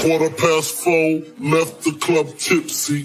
Quarter past four, left the club tipsy.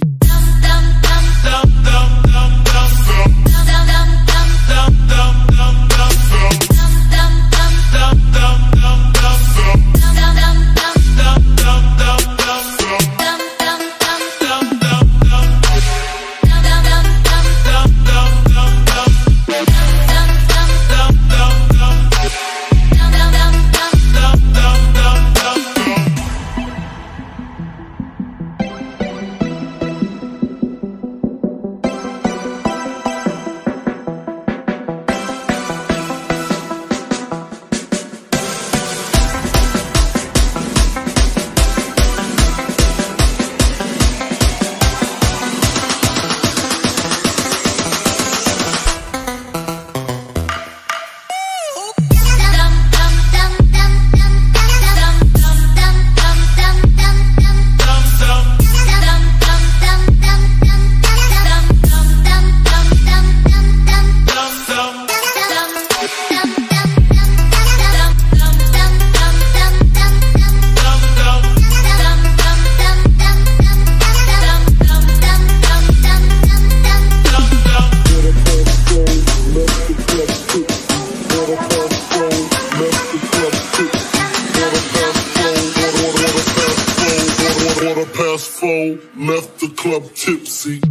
Quarter past four, left the club tipsy.